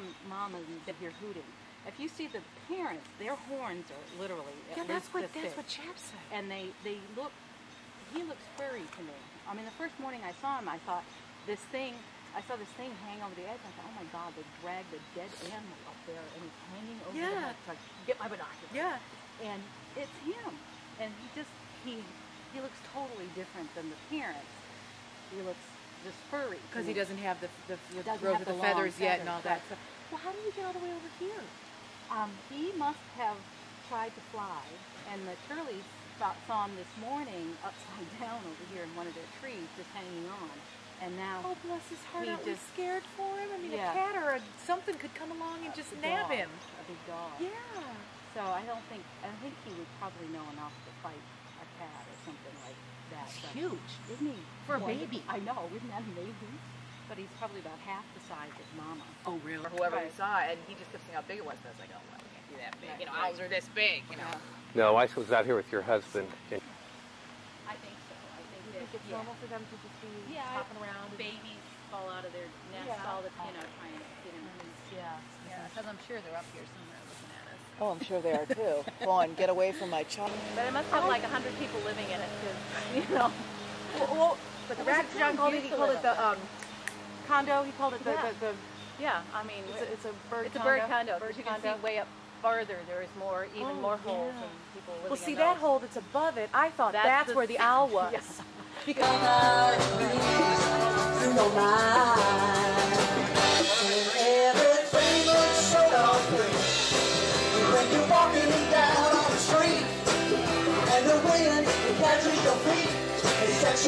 and they hear hooting. If you see the parents, their horns are literally Yeah, that's what this that's what Chap said. and they they look. He looks furry to me. I mean, the first morning I saw him, I thought this thing. I saw this thing hang over the edge. I thought, oh my God, they dragged a dead animal up there, and he's hanging over the Yeah. edge. So I get my binoculars. Yeah. And it's him, and he just he he looks totally different than the parents. He looks just furry Because he doesn't have the the, the growth of the, the long feathers yet and all that feathers, stuff. Well, how do you get all the way over here? Um, he must have tried to fly, and the curlies saw, saw him this morning upside down over here in one of their trees, just hanging on. And now Oh, bless his heart. He Aren't we just- scared for him? I mean, Yeah. a cat or a, something could come along and just nab dog, him. a big dog. Yeah. So I don't think I think he would probably know enough to fight a cat or something like that. It's but huge. isn't he? For a baby. I know. Isn't that amazing? But he's probably about half the size of Mama. Oh, really? or whoever we saw, and he just kept saying how big it was. And I was like, oh, well, it can't be that big. Right, You know, right. owls are this big. You know. No, I was out here with your husband. And I think so. I think You that think it's yeah. normal for them to just be Yeah, hopping around? babies fall out of their nest Yeah. all the you know trying to get in Yeah. Yeah, because I'm sure they're up here somewhere looking at us. Oh, I'm sure they are too. Go on, get away from my child. But it must have like a hundred people living in it, because you know. Well, well, But the rat it John John called it. He called it the um, condo. He called it the Yeah. the, the Yeah, I mean, it's, a, it's a bird it's a bird condo. Bird you can condo. see way up farther, there is more, even Oh, more holes yeah. and people living Well, see in that hole that's above it. I thought That's that's, the- where the owl was. Yeah. Because through your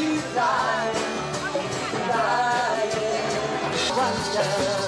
you flying, flying. Wonder.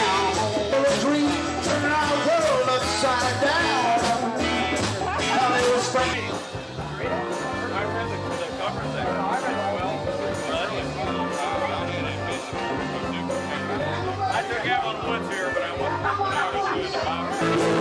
过来，过来。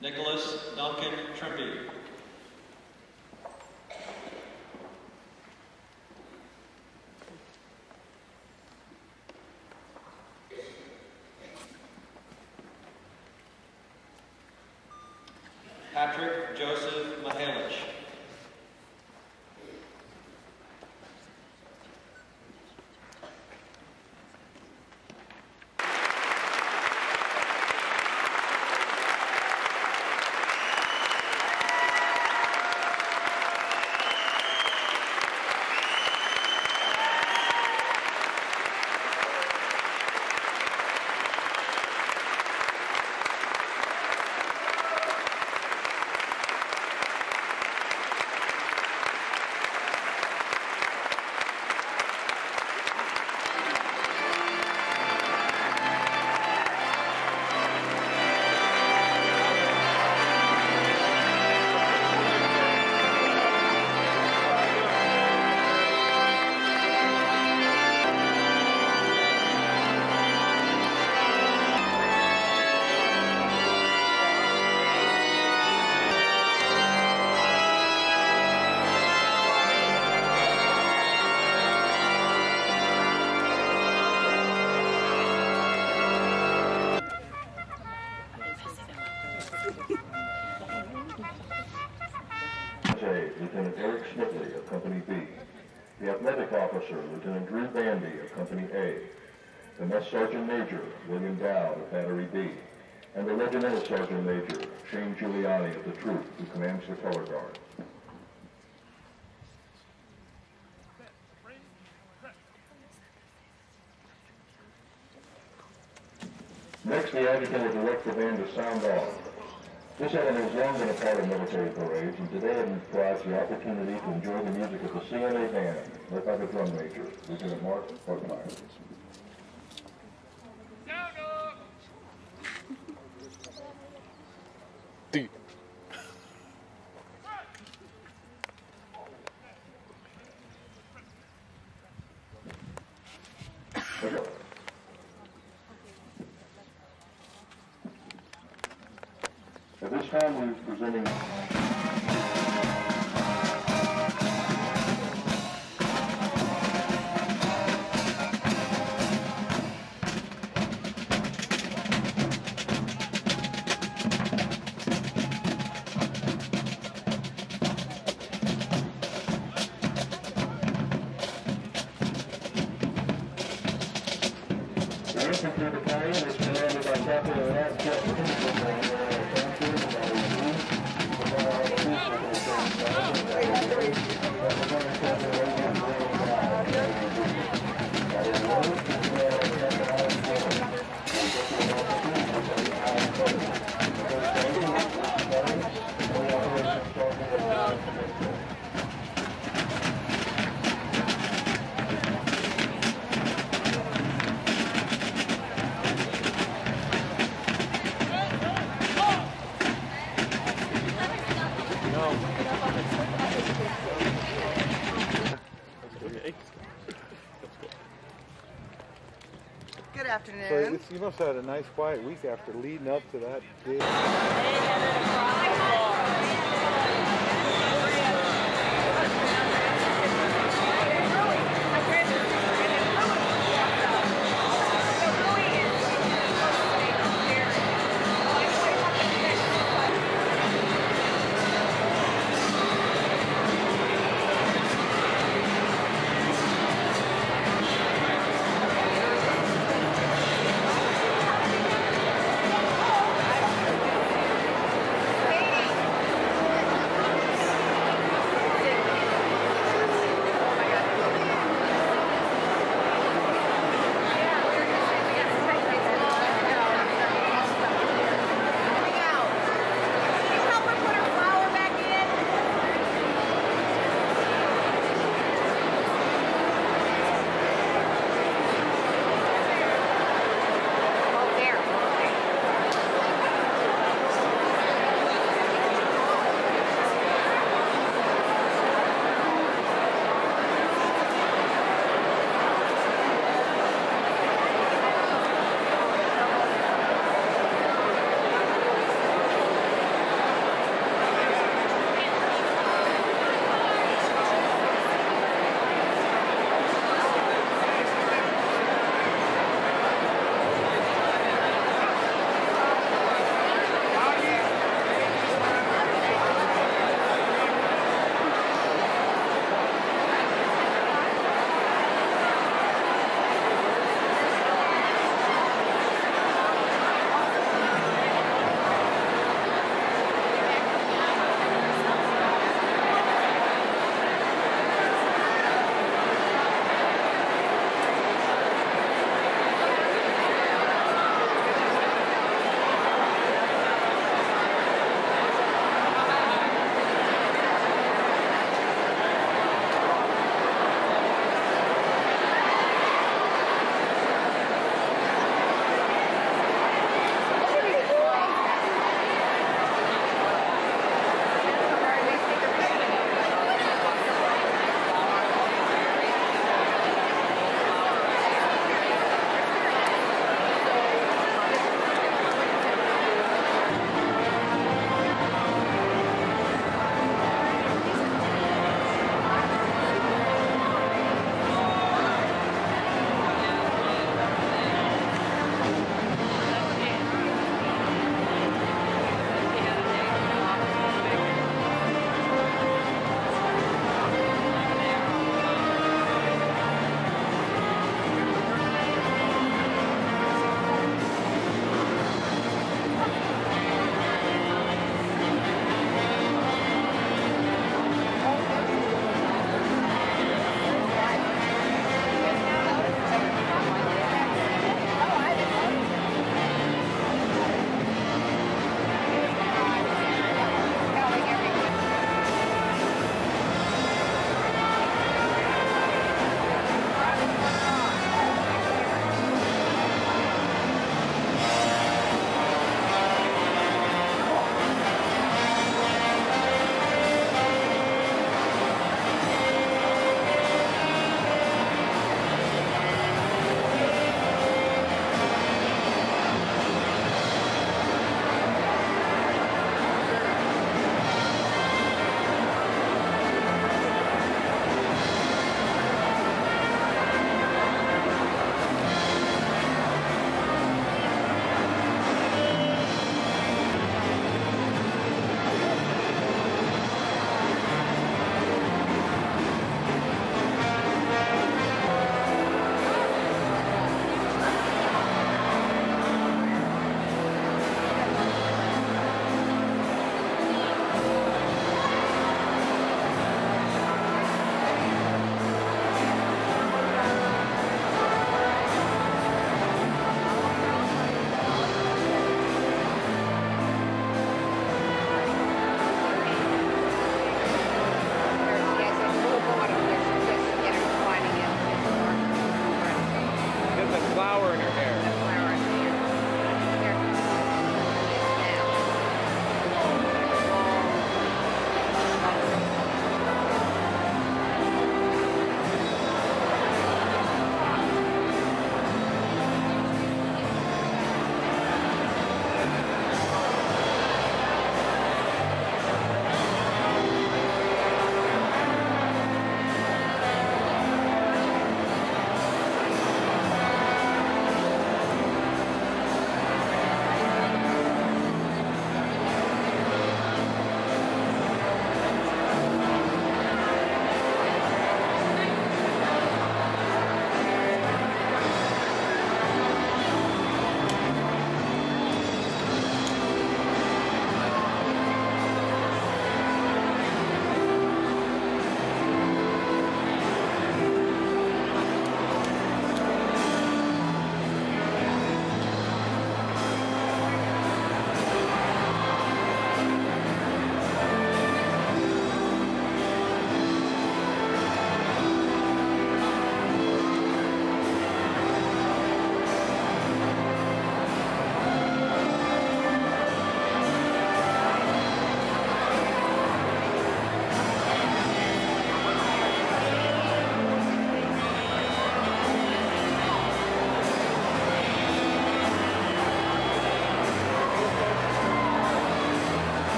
Nicholas Duncan Trimpe. The Sergeant Major, Shane Giuliani of the Troop, who commands the color guard. Next, the adjutant will direct the band to sound off. This element has long been a part of military parades, and today it provides the opportunity to enjoy the music of the CNA band, led by the drum major, Lieutenant Mark Bartmeyer. Deep. At this time, we're presenting you must have had a nice quiet week after leading up to that big.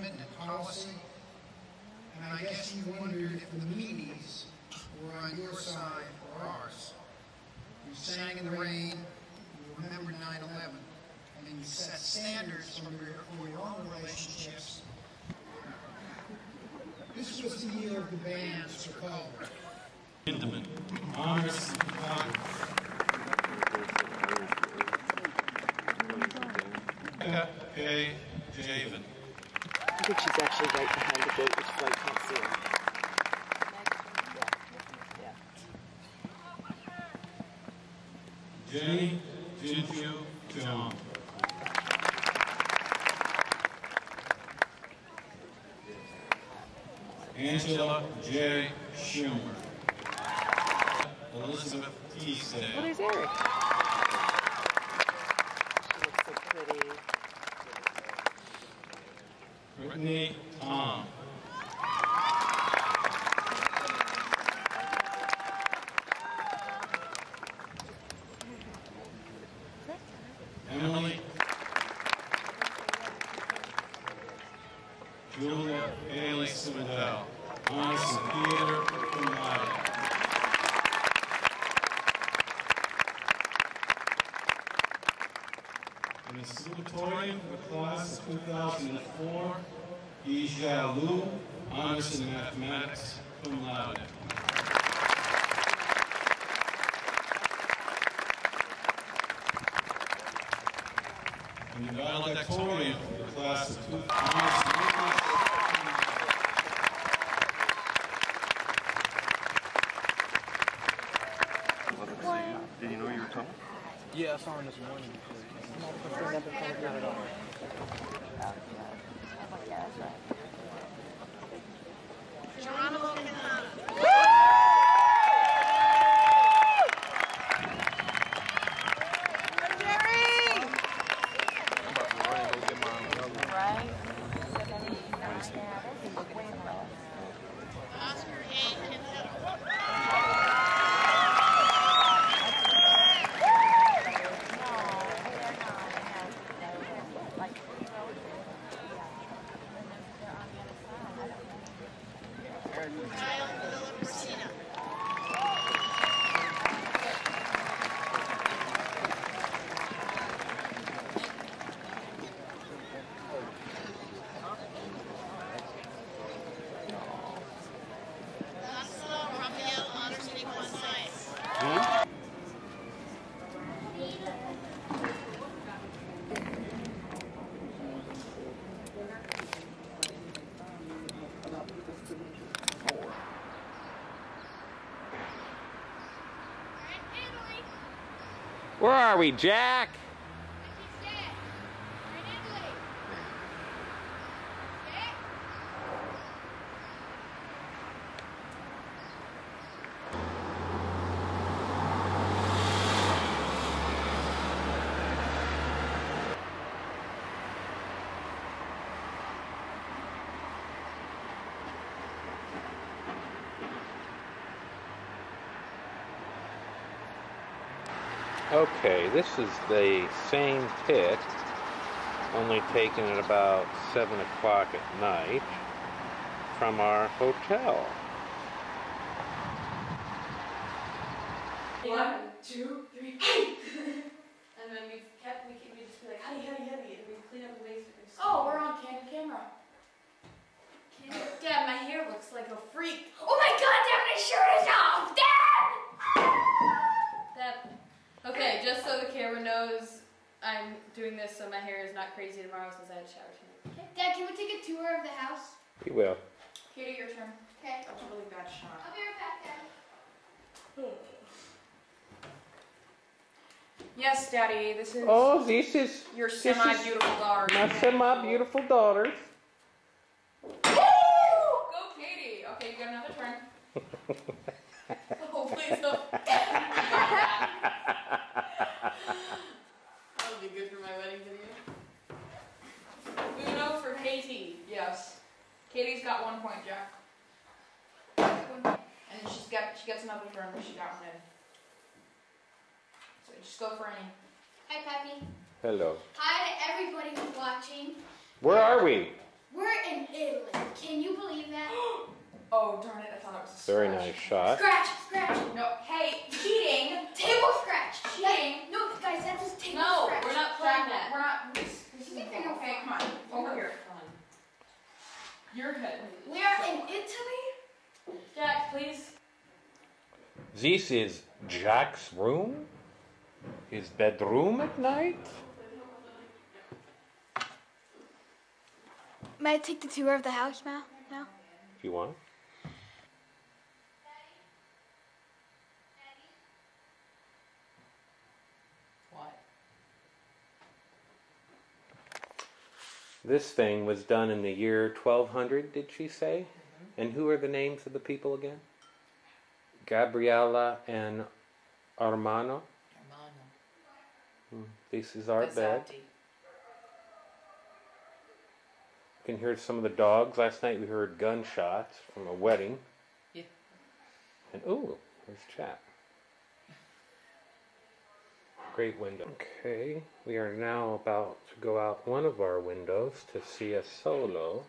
Of and policy, and I guess you wondered if the meanies were on your side or ours. You sang in the rain, you remembered 9-11, and then you set standards for your, for your own relationships. This was the year of the band's recovery. Intimate, honest A. Javen. I think she's actually right behind the gate, which Flight can't see her. Jenny Jinju John. Angela J. Schumer. Elizabeth Teasdale. Oh, there's Eric. 你 And the class of 2000, honors in English, cum laude. Did you know you were coming? Yeah, I saw him this morning. Where are we, Jack? Okay, this is the same pit, only taken at about 7 o'clock at night from our hotel. One, two, three, hey! and then we kept, we keep, we just be like, honey, honey, honey, and we clean up the waste. Oh, we're on candid camera. Dad, my hair looks like a freak. Oh my god, Dad, my shirt is off! Dad! That, okay, just so the camera knows, I'm doing this so my hair is not crazy tomorrow since I had a shower tonight. Dad, can we take a tour of the house? You will. Katie, your turn. Okay. That's a really bad shot. I'll be right back, Dad. Yes, Daddy, this is Oh, this is your semi-beautiful daughter. my semi-beautiful daughters. Go, Katie. Okay, you got another turn. oh, please don't. That'll be good for my wedding video. Uno for Katie. Yes. Katie's got got one point, Jack. And she's got she gets another turn, but she got one in. So just go for any. Hi, Peppy. Hello. Hi to everybody who's watching. Where are we? We're in Italy. Can you believe that? Oh darn it! I thought it was. A Very nice shot. Scratch, scratch. No, hey, cheating. Table scratch. Cheating. No, guys, that's just table scratch. No, we're not playing that. We're not. This, this is You okay. can go Okay, come on, over here. Your head. We are in Italy. Jack, please. This is Jack's room? His bedroom at night? May I take the tour of the house now? Now? If you want. What? This thing was done in the year 1200, did she say? Mm-hmm. And who are the names of the people again? Gabriella and Armano. Hmm, This is our bed. You can hear some of the dogs. Last night we heard gunshots from a wedding. Yeah. And ooh, there's chat. Great window. Okay, we are now about to go out one of our windows to see Asolo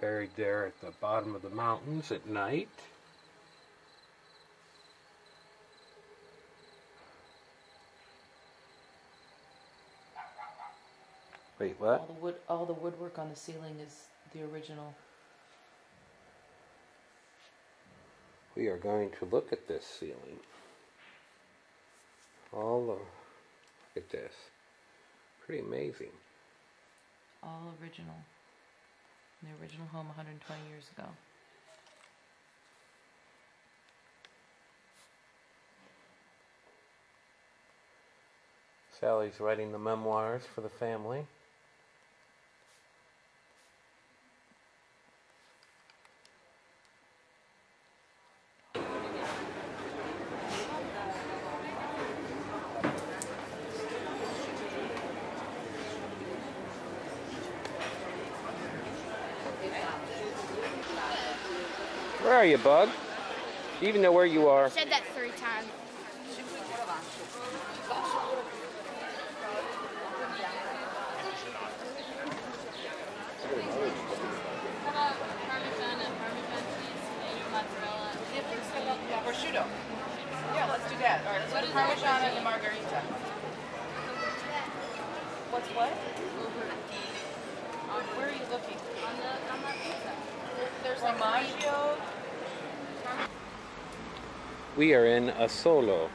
buried there at the bottom of the mountains at night. Wait, what? All the wood, all the woodwork on the ceiling is the original. We are going to look at this ceiling. All the, look at this. Pretty amazing. All original. The original home 120 years ago. Sally's writing the memoirs for the family. Are you, Bug? Do you even know where you are? I Said that three times. Prosciutto. Yeah, let's do that. All right, let's do Parmesan and the Margarita. What's what? Where are you looking? On the on that pizza. There's Formaggio. We are in Asolo.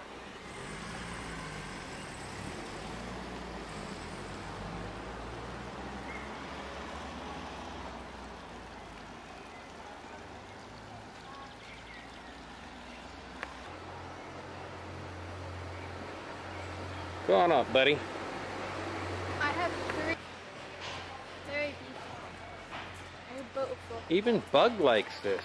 Go on up, buddy. I have three. Very beautiful. Very beautiful. Even Bug likes this.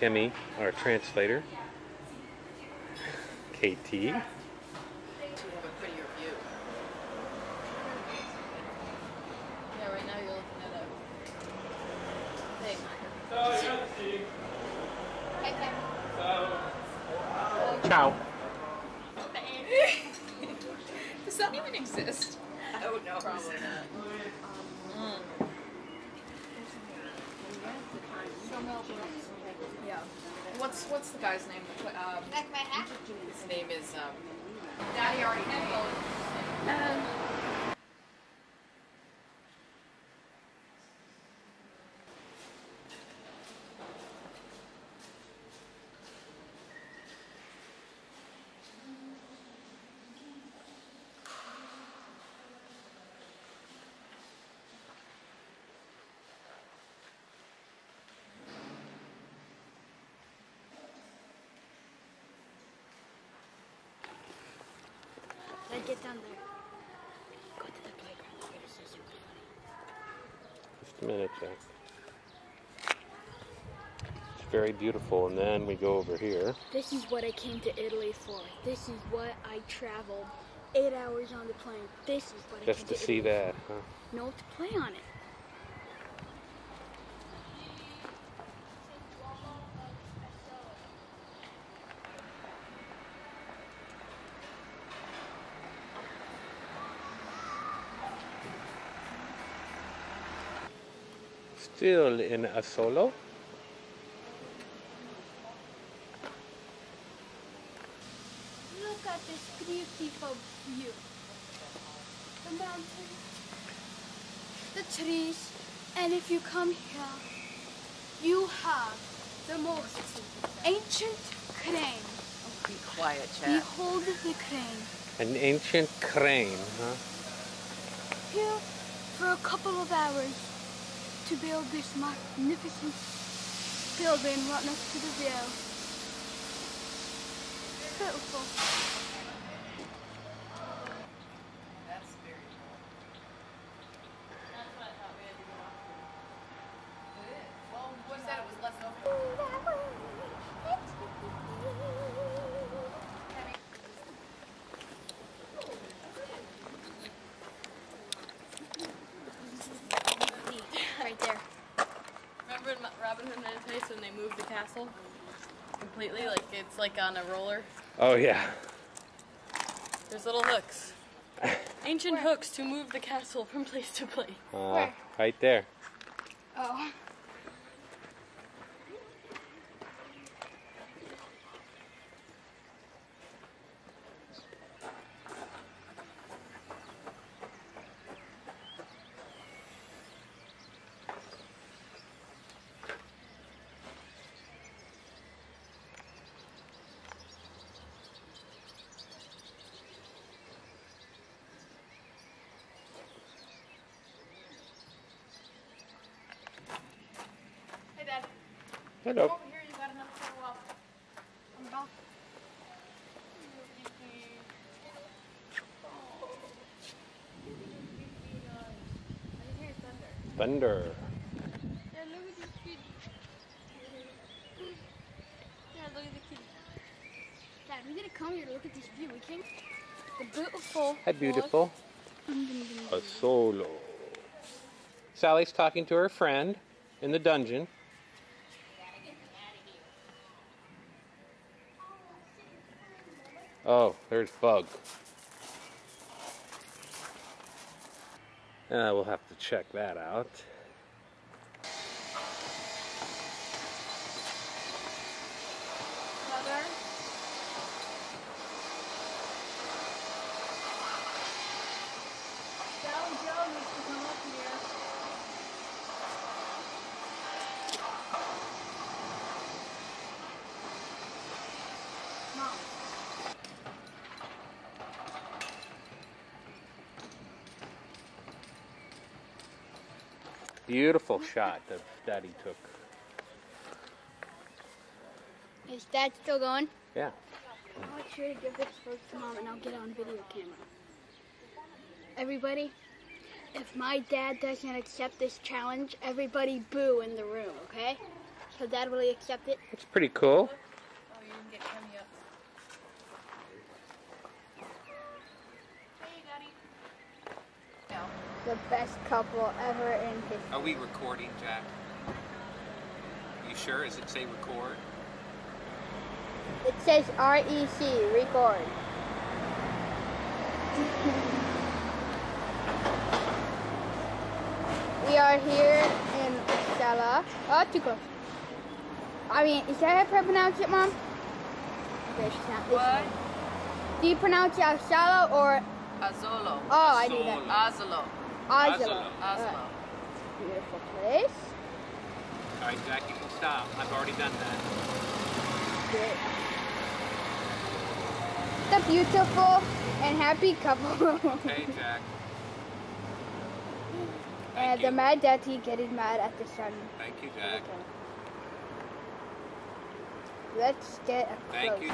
Kimmy, our translator. KT. To have a prettier view. Yeah, right now you're looking at a thing. Ciao. Does that even exist? Oh no, probably not. Um, mm. Yeah. What's what's the guy's name? Um, Like my hat? his name is um. Daddy already Um, Get down there. Go to the playground. We're gonna say something funny. Just a minute, Jack. It's very beautiful. And then we go over here. This is what I came to Italy for. This is what I traveled eight hours on the plane. This is what I Just came to see Italy that, huh? No, to play on it. Still in Asolo. Look at this beautiful view. The mountains, the trees, and if you come here, you have the most ancient crane. Be quiet, Chad. Behold the crane. An ancient crane, huh? Here for a couple of hours to build this magnificent building right next to the view. Beautiful. That's very cool. That's what I thought we had to go off to. It is. Well, what said it was less than Right there. Remember in Robin Hood Men in Tights when they moved the castle completely? Like it's like on a roller. Oh, yeah. There's little hooks. Ancient hooks to move the castle from place to place. Uh, right there. Oh. Hey, Dad. Hello. Come over here. You got another photo op. I'm about. Thunder. Yeah, look at this kid. Yeah, look at the kid. Dad, we come here to look at this view. We. The beautiful. Hi, beautiful. Mm-hmm. Asolo. Sally's talking to her friend in the dungeon. Oh, there's Bug. Uh, we'll have to check that out. Mother. Sally Joe needs to come up here. Mom. Beautiful shot that Daddy took. Is Dad still going? Yeah. I'll make sure to give this first to Mom and I'll get it on video camera. Everybody, if my dad doesn't accept this challenge, everybody boo in the room, okay? So Dad really accept it? It's pretty cool. Oh, you didn't get Kenny up. Hey, Daddy. The best couple ever in history. Are we recording, Jack? You sure? Does it say record? It says REC, record. we are here in Stella. Oh, too close. I mean, is that how I pronounce it, Mom? Okay, she's not What? Do you pronounce it Asala or Azolo. Oh, I knew that. Azolo. Azala? Azolo. Beautiful place. All right, Jack, you can stop. I've already done that. Good. The beautiful and happy couple. Okay, Jack. and the mad daddy getting mad at the sun. Thank you, Jack. Let's get a Thank close. you.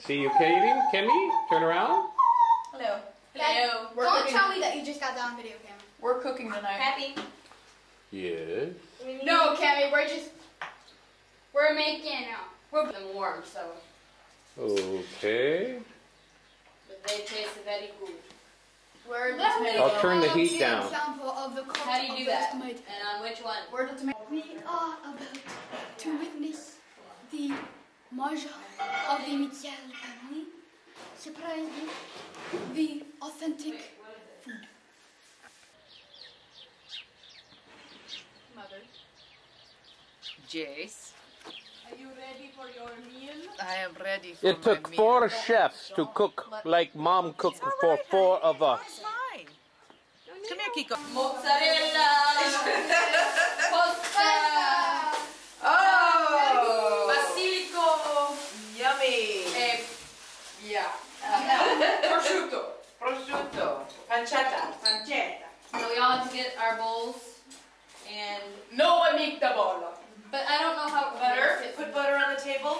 See you, Katie. Kimmy, turn around. Hello. Hello. We're Don't cooking. tell me that you just got that on video camera. We're cooking tonight. Happy? Yes. No, Cammy, we're just we're making uh, we're them warm, so Okay. but they taste very good. Where Let me I'll turn the uh, heat see down. an example of the cut How do you of do the that? tomato. And on which one? Where the tomato? We are about to witness the merger of the Mitchell family. Surprisingly, the authentic food. Mother. Jace, Are you ready for your meal? I am ready for It took four chefs to cook like mom cooked for four of us. fine. Come here, Kiko. Mozzarella. prosciutto. Prosciutto. Pancetta. Pancetta. So we all have to get our bowls and No amictable. but I don't know how Butter. Put butter on the table.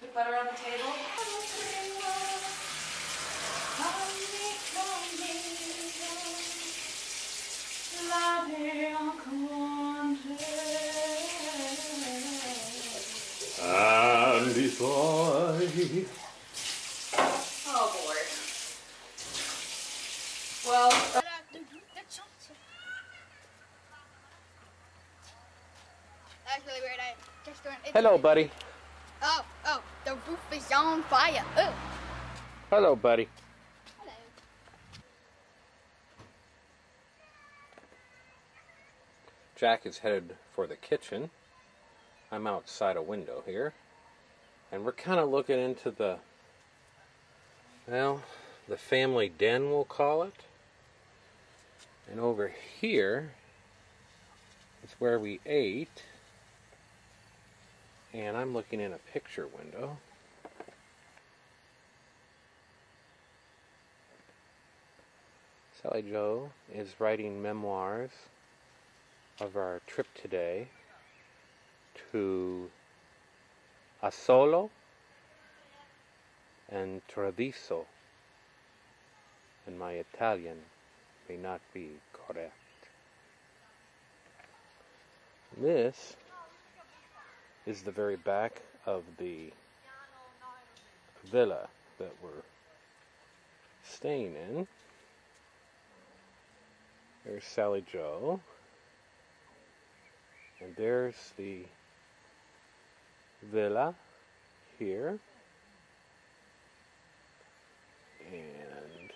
Put butter on the table. And beside. Oh boy. Well, uh, That's really weird. I just don't. Hello, buddy. Oh, oh, the roof is on fire. Oh. Hello, buddy. Hello. Jack is headed for the kitchen. I'm outside a window here. And we're kind of looking into the, well, the family den, we'll call it. And over here is where we ate. And I'm looking in a picture window. Sally Joe is writing memoirs of our trip today to Asolo and Treviso. And my Italian may not be correct. This is the very back of the villa that we're staying in. There's Sally Joe. And there's the villa here. And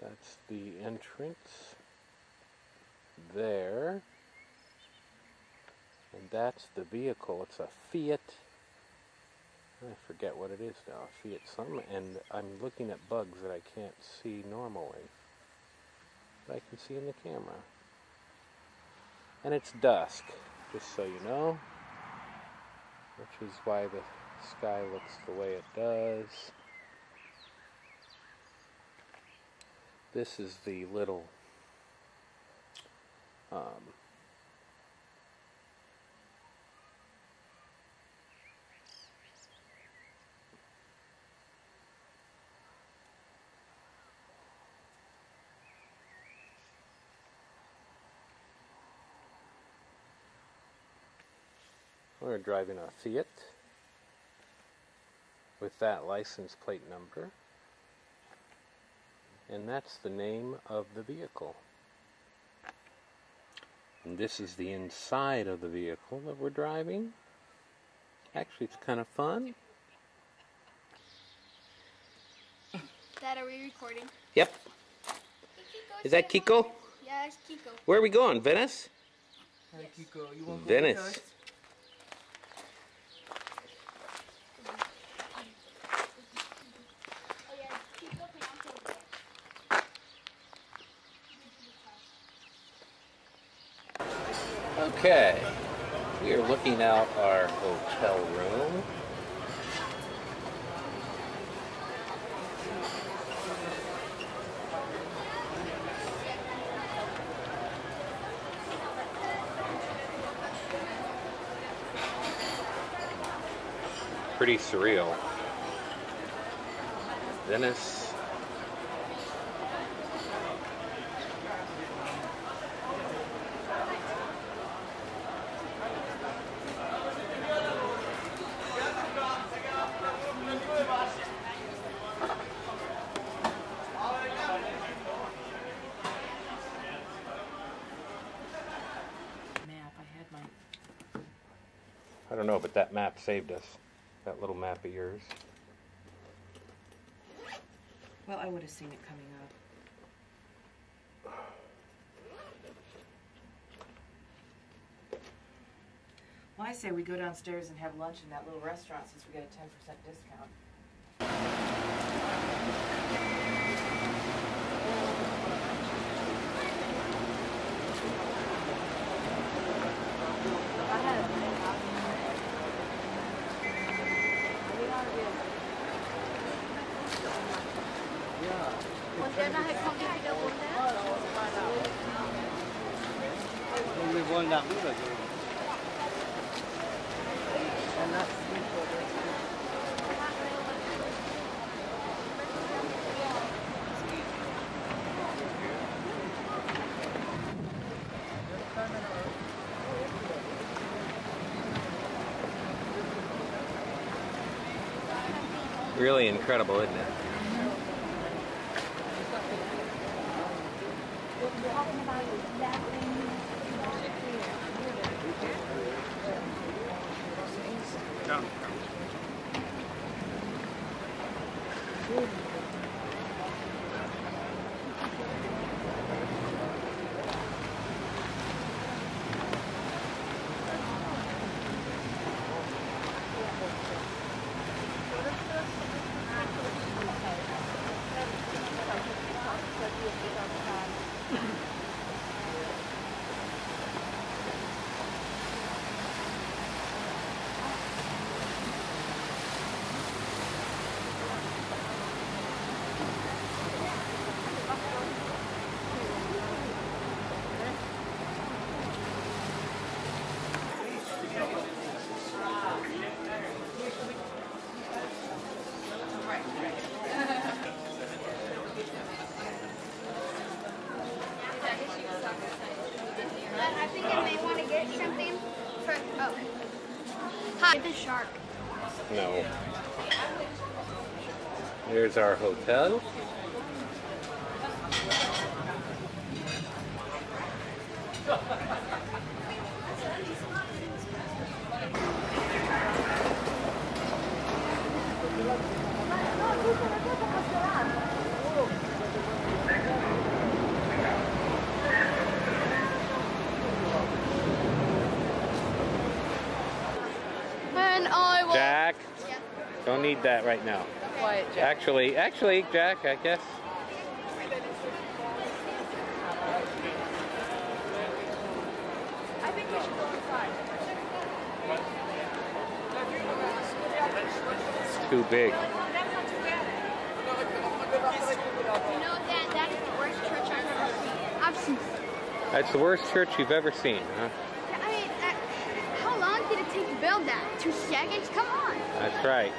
that's the entrance there. And that's the vehicle. It's a Fiat. I forget what it is now. Fiat something. And I'm looking at bugs that I can't see normally. But I can see in the camera. And it's dusk, just so you know. Which is why the sky looks the way it does. This is the little um, We're driving a Fiat with that license plate number. And that's the name of the vehicle. And this is the inside of the vehicle that we're driving. Actually, it's kind of fun. Dad, are we recording? Yep. Is that Kiko? Yeah, it's Kiko. Where are we going? Venice? Hi, Kiko. You want Venice. Okay. We are looking out our hotel room. pretty surreal. Venice. Map. I had my. I don't know, but that map saved us. That little map of yours. Well, I would have seen it coming up. Well, I say we go downstairs and have lunch in that little restaurant since we get a 10% discount. Wollen da. Really incredible, isn't it? Here's our hotel. And I. Jack, don't need that right now. Quiet, Jack. Actually, actually, Jack, I guess. I think we should go inside. It's too big. That's not too bad. You know, Dad, that is the worst church I've ever seen. I've seen. That's the worst church you've ever seen, huh? I mean, uh, how long did it take to build that? Two seconds? Come on. That's right.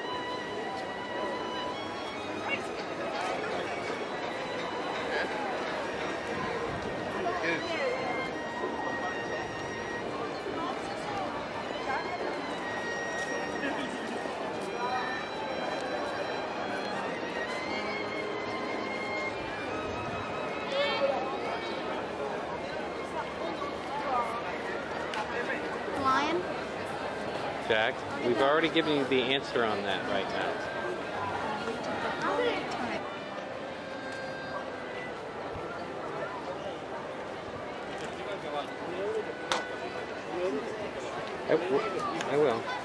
Already given you the answer on that right now. I will.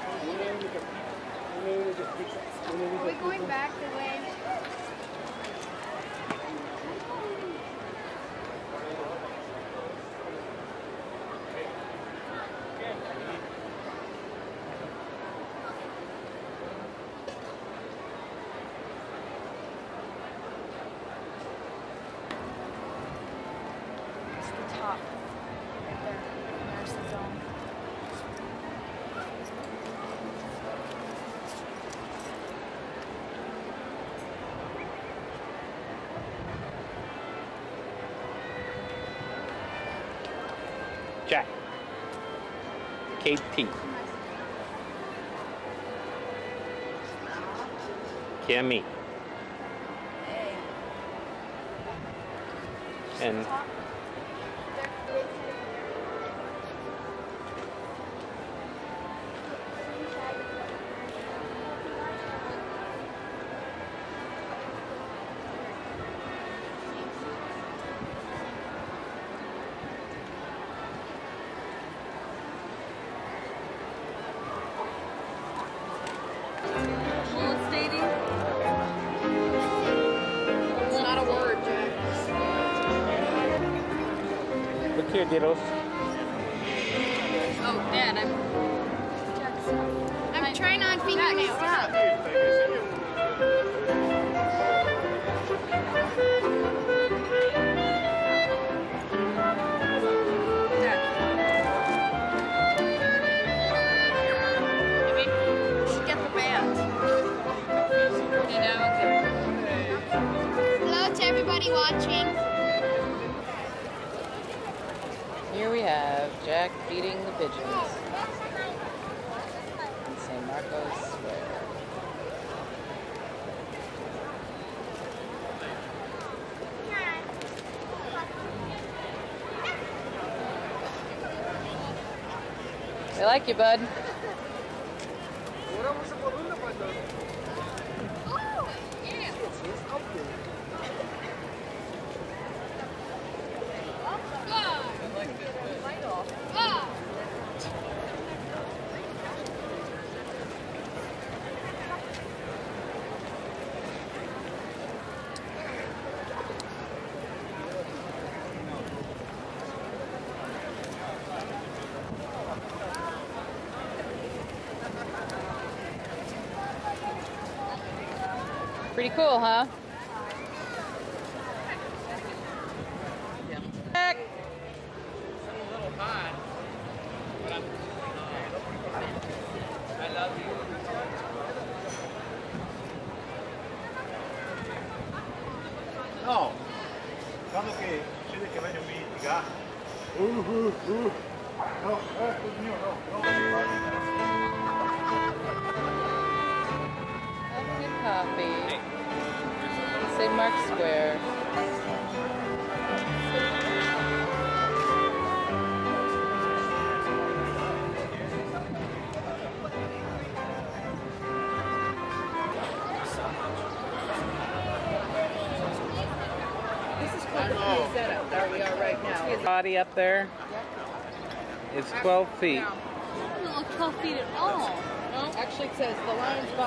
Kimmy. Vaqueros They like you, bud. body up there is 12 feet. No. 12 feet at all. No? Actually, it says the lion's body.